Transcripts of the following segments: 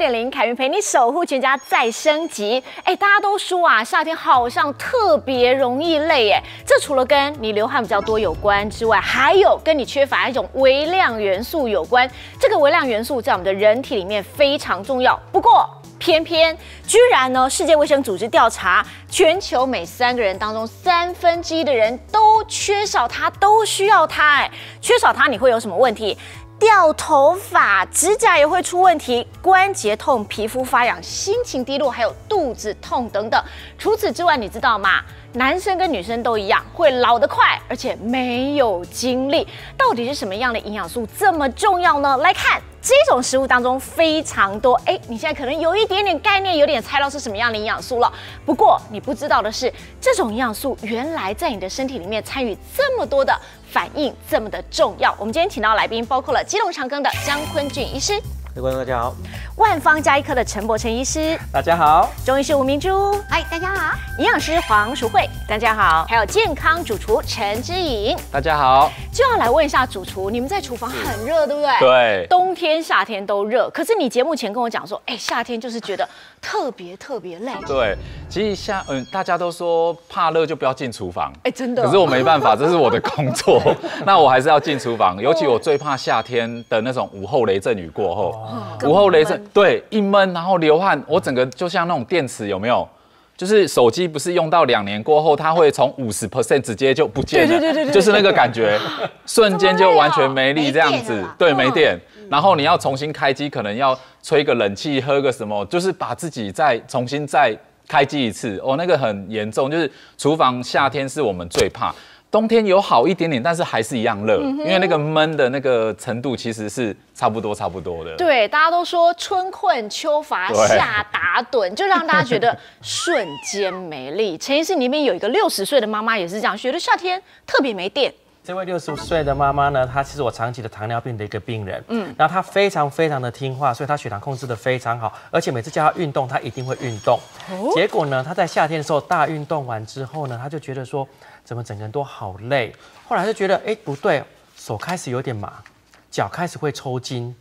点零，凯云陪你守护全家再升级。哎，大家都说啊，夏天好像特别容易累，哎，这除了跟你流汗比较多有关之外，还有跟你缺乏一种微量元素有关。这个微量元素在我们的人体里面非常重要，不过偏偏居然呢，世界卫生组织调查，全球每三个人当中三分之一的人都缺少它，都需要它。哎，缺少它你会有什么问题？掉头发、指甲也会出问题，关节痛、皮肤发痒、心情低落，还有肚子痛等等。除此之外，你知道吗？男生跟女生都一样，会老得快，而且没有精力。到底是什么样的营养素这么重要呢？来看这种食物当中非常多。哎，你现在可能有一点点概念，有点猜到是什么样的营养素了。不过你不知道的是，这种营养素原来在你的身体里面参与这么多的。反应这么的重要，我们今天请到来宾包括了基隆长庚的江坤俊医师，各位观众大家好；万方加一科的陈柏成医师，大家好；中医师吴明珠，嗨，大家好；营养师黄淑慧，大家好；还有健康主厨陈之颖，大家好。就要来问一下主厨，你们在厨房很热，对不对？对，冬天夏天都热。可是你节目前跟我讲说，哎，夏天就是觉得特别特别累。对，其实夏嗯，大家都说怕热就不要进厨房。哎，真的。可是我没办法，这是我的工作，那我还是要进厨房。尤其我最怕夏天的那种午后雷阵雨过后，午后雷阵对一闷，然后流汗，我整个就像那种电池有没有？就是手机不是用到两年过后，它会从五十 percent 直接就不见了，对对对对，就是那个感觉，瞬间就完全没力这样子，对，没电，然后你要重新开机，可能要吹个冷气，喝个什么，就是把自己再重新再开机一次，哦，那个很严重，就是厨房夏天是我们最怕。冬天有好一点点，但是还是一样热，因为那个闷的那个程度其实是差不多差不多的。对，大家都说春困秋乏夏打盹，就让大家觉得瞬间没力。陈医师里面有一个六十岁的妈妈也是这样，觉得夏天特别没电。这位六十岁的妈妈呢，她其实我长期的糖尿病的一个病人，嗯，然后她非常非常的听话，所以她血糖控制的非常好，而且每次叫她运动，她一定会运动。结果呢，她在夏天的时候大运动完之后呢，她就觉得说。怎么整个人都好累？后来就觉得，哎，不对，手开始有点麻，脚开始会抽筋。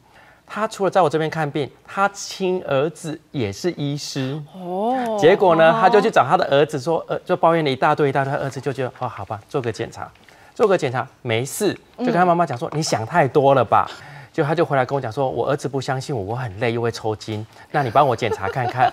她除了在我这边看病，她亲儿子也是医师哦。结果呢，她就去找她的儿子说，呃，就抱怨了一大堆一大堆。儿子就觉得，哦，好吧，做个检查，做个检查没事，就跟他妈妈讲说，你想太多了吧？就他就回来跟我讲说，我儿子不相信我，我很累又会抽筋，那你帮我检查看看。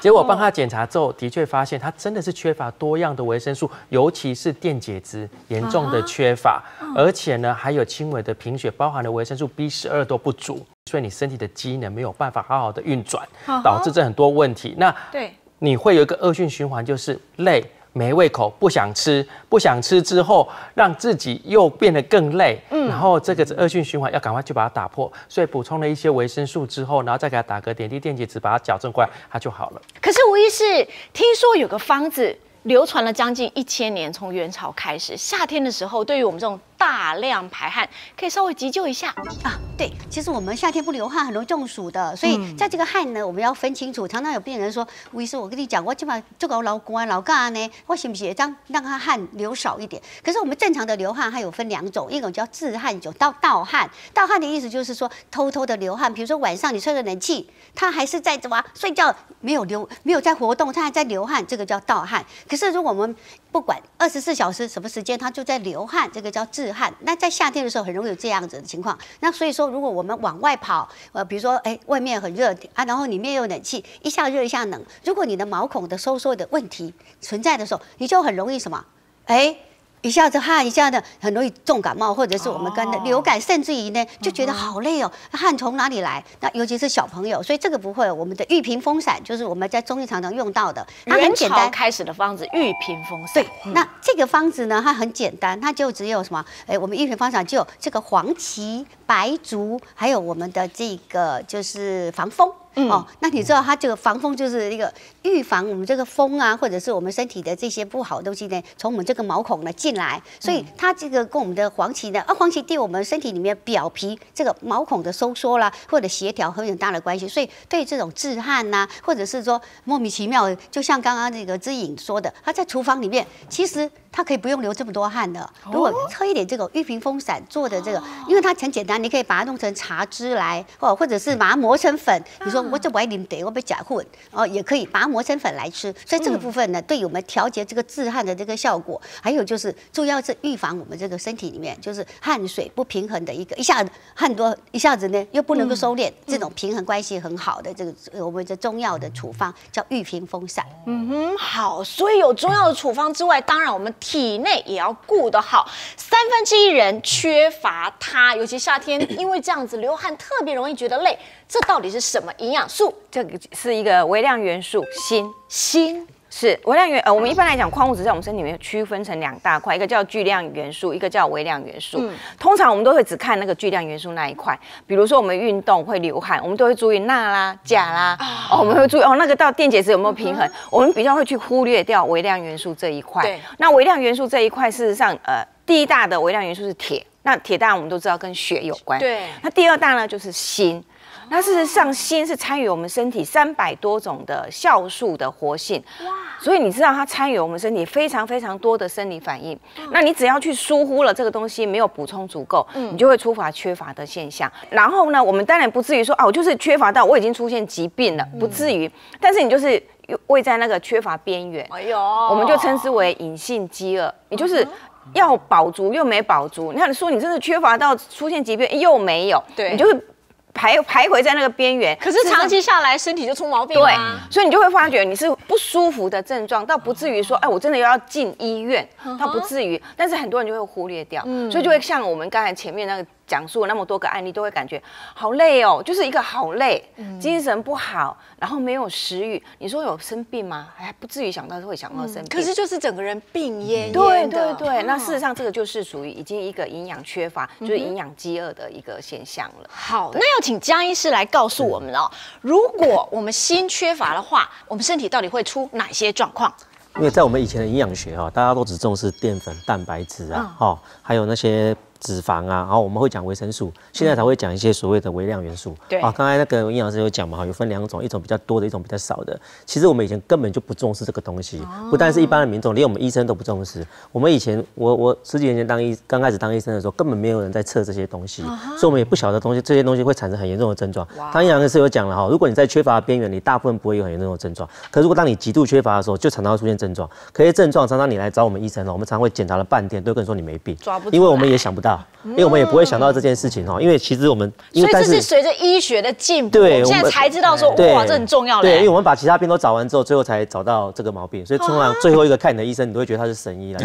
结果帮他检查之后，的确发现他真的是缺乏多样的维生素，尤其是电解质严重的缺乏，而且呢还有轻微的贫血，包含了维生素 B 十二都不足，所以你身体的机能没有办法好好的运转，导致这很多问题。那对，你会有一个恶性循环，就是累。没胃口，不想吃，不想吃之后，让自己又变得更累，嗯，然后这个恶性循环要赶快去把它打破，所以补充了一些维生素之后，然后再给他打个点滴电解质，把它矫正过来，它就好了。可是吴医师，听说有个方子流传了将近一千年，从元朝开始，夏天的时候，对于我们这种。大量排汗可以稍微急救一下啊！对，其实我们夏天不流汗很容易中暑的，所以在这个汗呢，我们要分清楚。常常有病人说：“吴医师，我跟你讲，我今晚做个老公啊、老干呢，我行不行？这样让他汗流少一点。”可是我们正常的流汗还有分两种，一种叫自汗，一种盗盗汗。盗汗的意思就是说偷偷的流汗，比如说晚上你吹了冷气，他还是在怎么睡觉，没有流，没有在活动，他还在流汗，这个叫盗汗。可是如果我们不管二十四小时什么时间，他就在流汗，这个叫自汗。汗那在夏天的时候很容易有这样子的情况。那所以说，如果我们往外跑，呃，比如说，哎，外面很热啊，然后里面有冷气，一下热一下冷，如果你的毛孔的收缩的问题存在的时候，你就很容易什么，哎。一下子汗，一下子很容易重感冒，或者是我们跟流感，甚至于呢就觉得好累哦，汗从哪里来？那尤其是小朋友，所以这个不会。我们的玉屏风散就是我们在中医常常用到的，它很简单开始的方子玉屏风散。对，那这个方子呢，它很简单，它就只有什么？哎，我们玉屏风散就有这个黄芪、白术，还有我们的这个就是防风。哦，那你知道它这个防风就是一个预防我们这个风啊，或者是我们身体的这些不好的东西呢，从我们这个毛孔呢进来，所以它这个跟我们的黄芪呢，啊，黄芪对我们身体里面表皮这个毛孔的收缩啦，或者协调很有大的关系，所以对这种致汗呐，或者是说莫名其妙，就像刚刚那个知颖说的，他在厨房里面其实。它可以不用流这么多汗的。如果喝一点这个玉屏风散做的这个，因为它很简单，你可以把它弄成茶汁来，或或者是把它磨成粉。你说我这不爱啉得，我被假混哦，也可以把它磨成粉来吃。所以这个部分呢，对于我们调节这个自汗的这个效果，还有就是主要是预防我们这个身体里面就是汗水不平衡的一个一下子汗多，一下子呢又不能够收敛，这种平衡关系很好的这个呃我们的中药的处方叫玉屏风散。嗯哼，好，所以有中药的处方之外，当然我们体内也要顾得好。三分之一人缺乏它，尤其夏天，因为这样子流汗特别容易觉得累。这到底是什么营养素？这个是一个微量元素锌。锌是微量元呃，我们一般来讲，矿物质在我们身体里面区分成两大块，一个叫巨量元素，一个叫微量元素。通常我们都会只看那个巨量元素那一块。比如说我们运动会流汗，我们都会注意钠啦、钾啦，哦，我们会注意哦那个到电解质有没有平衡，我们比较会去忽略掉微量元素这一块。对，那微量元素这一块，事实上，呃，第一大的微量元素是铁，那铁当然我们都知道跟血有关。对，那第二大呢就是锌。那事实上，锌是参与我们身体三百多种的酵素的活性，哇！所以你知道它参与我们身体非常非常多的生理反应。那你只要去疏忽了这个东西，没有补充足够，你就会触发缺乏的现象。然后呢，我们当然不至于说啊，我就是缺乏到我已经出现疾病了，不至于。但是你就是位在那个缺乏边缘，哎呦，我们就称之为隐性饥饿。你就是要饱足又没饱足。你看你，说你真的缺乏到出现疾病又没有，对你就是。徘徘徊在那个边缘，可是长期下来身体就出毛病对，所以你就会发觉你是不舒服的症状，倒不至于说，哎，我真的要进医院，倒不至于。但是很多人就会忽略掉，所以就会像我们刚才前面那个。讲述了那么多个案例，都会感觉好累哦，就是一个好累，精神不好，然后没有食欲。你说有生病吗？还不至于想到会想到生病，可是就是整个人病恹恹对对对，那事实上这个就是属于已经一个营养缺乏，就是营养饥饿的一个现象了。好，那要请江医师来告诉我们哦，如果我们锌缺乏的话，我们身体到底会出哪些状况？因为在我们以前的营养学哈，大家都只重视淀粉、蛋白质啊，哈，还有那些。脂肪啊，然后我们会讲维生素，现在才会讲一些所谓的微量元素。对啊，刚才那个营养师有讲嘛，哈，有分两种，一种比较多的，一种比较少的。其实我们以前根本就不重视这个东西，不但是一般的民众，连我们医生都不重视。我们以前，我我十几年前当医，刚开始当医生的时候，根本没有人在测这些东西，所以我们也不晓得东西，这些东西会产生很严重的症状。当营养师有讲了哈，如果你在缺乏边缘，你大部分不会有很严重的症状。可如果当你极度缺乏的时候，就常常会出现症状。可是症状常常你来找我们医生了，我们常会检查了半天，都跟你说你没病，抓不，因为我们也想不到，因为我们也。不会想到这件事情哦，因为其实我们，所以这是随着医学的进步，对，现在才知道说哇，这很重要。对，因为我们把其他病都找完之后，最后才找到这个毛病，所以通常最后一个看你的医生，你都会觉得他是神医了。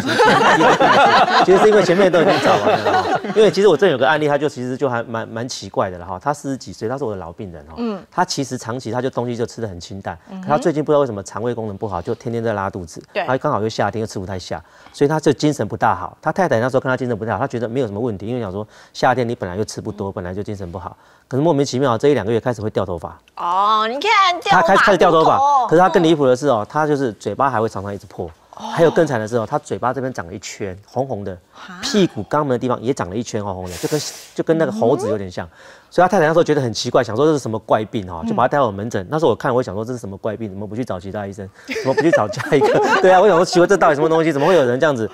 其实是因为前面都已经找完了。因为其实我这有个案例，他就其实就还蛮蛮奇怪的了哈。他四十几岁，他是我的老病人哈。嗯。他其实长期他就东西就吃的很清淡，可他最近不知道为什么肠胃功能不好，就天天在拉肚子。对。他刚好又夏天又吃不太下，所以他就精神不大好。他太太那时候看他精神不太好，他觉得没有什么问题，因为想说夏天你本来。就吃不多，本来就精神不好，可是莫名其妙这一两个月开始会掉头发。哦，你看，他开开始掉头发，可是他更离谱的是哦，他就是嘴巴还会常常一直破，还有更惨的是哦，他嘴巴这边长了一圈红红的，屁股肛门的地方也长了一圈红红的，就跟就跟那个猴子有点像。所以他太太那时候觉得很奇怪，想说这是什么怪病哦，就把他带到我门诊。那时候我看，我想说这是什么怪病，怎么不去找其他医生，怎么不去找下一个？对啊，我想说奇怪，这到底什么东西？怎么会有人这样子？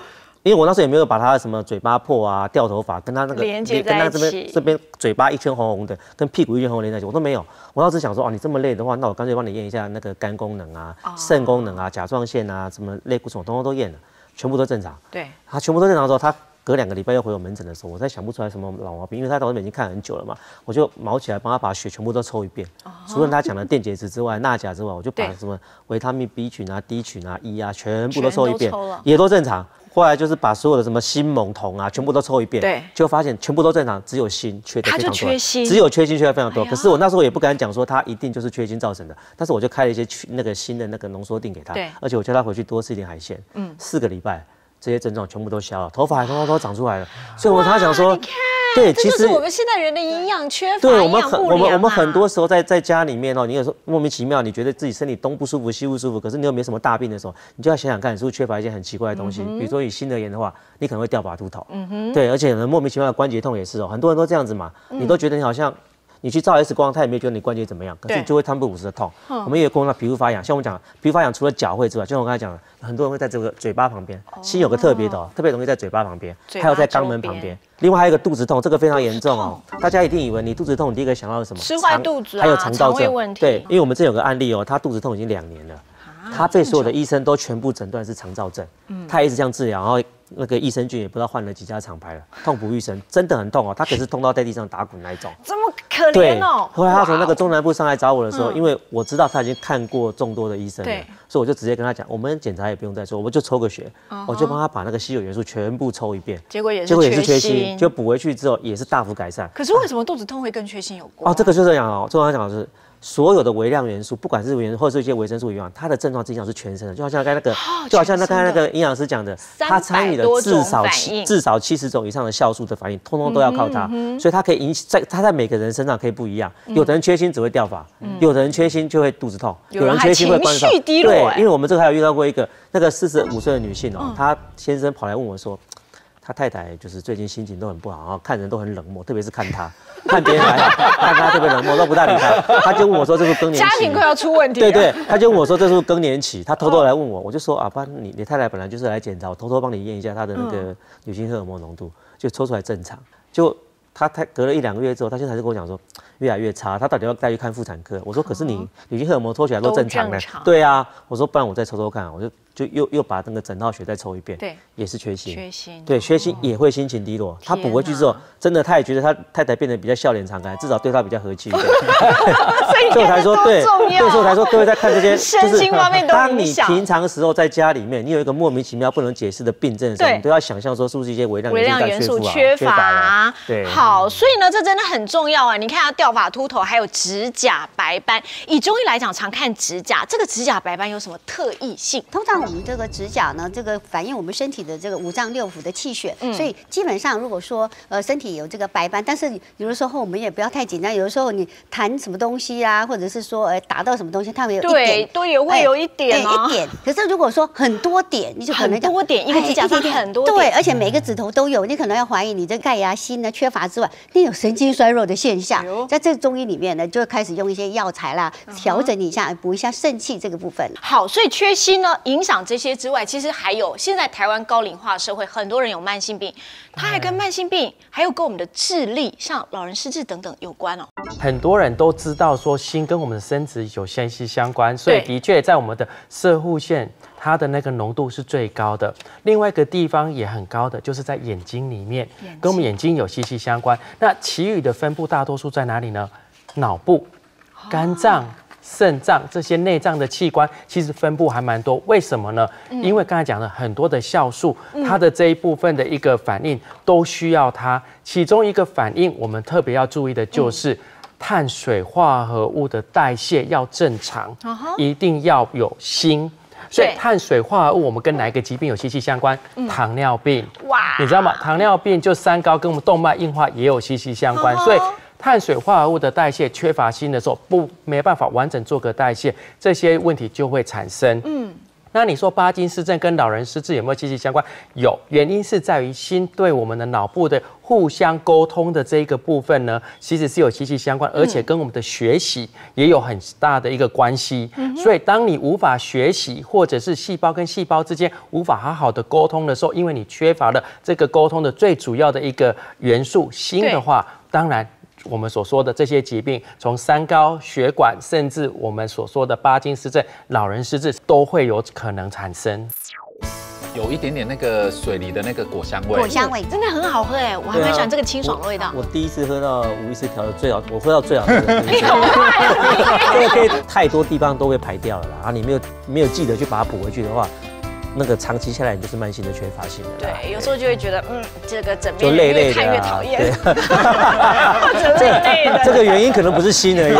因为我那时候也没有把他什么嘴巴破啊、掉头发跟他那个连接在一起，这边这边嘴巴一圈红红的，跟屁股一圈红连在一起，我都没有。我当时想说，哦，你这么累的话，那我干脆帮你验一下那个肝功能啊、肾功能啊、甲状腺啊、什么类固醇，通通都验了，全部都正常。对，他全部都正常的时候，他隔两个礼拜又回我门诊的时候，我再想不出来什么老毛病，因为他到我已经看很久了嘛，我就毛起来帮他把血全部都抽一遍，除了他讲的电解质之外、钠钾之外，我就把什么维他命 B 群啊、D 群啊、E 啊全部都抽一遍，也都正常。后来就是把所有的什么锌、锰、铜啊，全部都抽一遍，对，就发现全部都正常，只有锌缺的非常多。只有缺锌缺的非常多。可是我那时候也不敢讲说他一定就是缺锌造成的，但是我就开了一些那个新的那个浓缩锭给他，对，而且我叫他回去多吃一点海鲜，嗯，四个礼拜这些症状全部都消了，头发还通通都长出来了。所以我跟他想说。对，其实我们现代人的营养缺乏，对我们很我们我们很多时候在在家里面哦，你有时候莫名其妙，你觉得自己身体东不舒服西不舒服，可是你又没什么大病的时候，你就要想想看，你是不是缺乏一些很奇怪的东西？比如说以心而言的话，你可能会掉把秃头，嗯哼，对，而且呢莫名其妙的关节痛也是哦，很多人都这样子嘛，你都觉得你好像你去照 X 光，他也没有觉得你关节怎么样，可是对就会三不五时的痛。我们也有过那皮肤发痒，像我们讲皮肤发痒，除了脚会之外，就像我刚才讲的，很多人会在这个嘴巴旁边，心有个特别的哦，特别容易在嘴巴旁边，嘴还有在肛门旁边。另外还有一个肚子痛，这个非常严重哦。大家一定以为你肚子痛，你第一个想到是什么？吃坏肠肚子啊还有肠道症对，因为我们这有个案例哦，他肚子痛已经两年了。他被所有的医生都全部诊断是肠燥症，他一直这样治疗，然后那个益生菌也不知道换了几家厂牌了，痛不欲生，真的很痛哦，他可是痛到在地上打滚那一种。这么可对怜哦。后来他从那哇个中南部上来找我的时候，因为我知道他已经看过众多的医生了，所以我就直接跟他讲，我们检查也不用再做，我们就抽个血，我就帮他把那个稀有元素全部抽一遍，结果也是结果也是缺缺锌锌，就补回去之后也是大幅改善。可是为什么肚子痛会跟缺锌有关？哦，这个就这样哦。中刚讲的是，所有的微量元素，不管是元素或者是一些维生素一样，它的症状影响是全身的，就好像刚才那个，就好像那刚才那个营养师讲的，他参与了至少七至少七十种以上的酵素的反应，通通都要靠它，所以它可以引起在它在每个人身上可以不一样。有的人缺锌只会掉发，有的人缺锌就会肚子痛，有人还缺锌会关情绪低落对哎，因为我们这个还有遇到过一个那个四十五岁的女性哦，她先生跑来问我说。他太太就是最近心情都很不好，然后看人都很冷漠，特别是看他，看别人还好，看他特别冷漠，都不大理他。他就问我说：“这是更年期？”家庭快要出问题。对对，他就问我说：“这是更年期？”他偷偷来问我，我就说：“啊，不然你你太太本来就是来检查，我偷偷帮你验一下她的那个女性荷尔蒙浓度，就抽出来正常。”就他他隔了一两个月之后，他现在还是跟我讲说越来越差，他到底要带去看妇产科？我说：“可是你女性荷尔蒙抽起来都正常呢都正常。”对啊，我说：“不然我再抽抽看。”我就就又又把那个整套血再抽一遍，对，也是缺锌。缺锌。对，缺锌也会心情低落。他补回去之后，真的他也觉得他太太变得比较笑脸常开，至少对他比较和气一点。所以 我才说，对，对，所以我才说各位在看这些，身心方面都当你平常时候在家里面，你有一个莫名其妙不能解释的病症的时候，对你都要想象说是不是一些微量微量元素缺乏了。对，好，所以呢，这真的很重要啊！你看，他掉发、秃头，还有指甲白斑。以中医来讲，常看指甲，这个指甲白斑有什么特异性？通常我们这个指甲呢，这个反映我们身体的这个五脏六腑的气血，嗯所以基本上如果说呃身体有这个白斑，但是有的时候我们也不要太紧张，有的时候你弹什么东西啊，或者是说呃打到什么东西，它会有一对点，都也会有一点一点。可是如果说很多点，你就可能很多点一个指甲上哎很多点对，而且每个指头都有，你可能要怀疑你这钙呀、锌呢缺乏之外，你有神经衰弱的现象哎。在这个中医里面呢，就会开始用一些药材啦，调整一下，补一下肾气这个部分。好，所以缺锌呢，影响这些之外，其实还有现在台湾高龄化社会，很多人有慢性病，它还跟慢性病，还有跟我们的智力，像老人失智等等有关哦。很多人都知道说心跟我们的生殖有息息相关，所以的确在我们的射护腺，它的那个浓度是最高的。另外一个地方也很高的，就是在眼睛里面，跟我们眼睛有息息相关。那其余的分布大多数在哪里呢？脑部、肝脏。肾脏这些内脏的器官其实分布还蛮多，为什么呢？因为刚才讲了很多的酵素，它的这一部分的一个反应都需要它。其中一个反应我们特别要注意的就是碳水化合物的代谢要正常，一定要有锌。所以碳水化合物我们跟哪一个疾病有息息相关？糖尿病。哇你知道吗？糖尿病就三高跟我们动脉硬化也有息息相关，哦所以碳水化合物的代谢缺乏锌的时候，不没办法完整做个代谢，这些问题就会产生。嗯。那你说巴金斯症跟老人失智有没有息息相关？有，原因是在于锌对我们的脑部的互相沟通的这一个部分呢，其实是有息息相关，而且跟我们的学习也有很大的一个关系。所以，当你无法学习，或者是细胞跟细胞之间无法好好的沟通的时候，因为你缺乏了这个沟通的最主要的一个元素锌的话，当然。我们所说的这些疾病，从三高、血管，甚至我们所说的巴金氏症、老人失智，都会有可能产生。有一点点那个水梨的那个果香味。果香味真的很好喝哎，我还蛮喜欢这个清爽的味道。我第一次喝到吴医师调的最好，我喝到最好喝的。你好快啊！这个可以太多地方都会排掉了啦，啊，你没有没有记得去把它补回去的话，那个长期下来你就是慢性的缺乏性的。对，有时候就会觉得，嗯，这个枕就边人越看越讨厌，对 或者累累的。这个原因可能不是心而已。